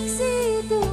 succeed.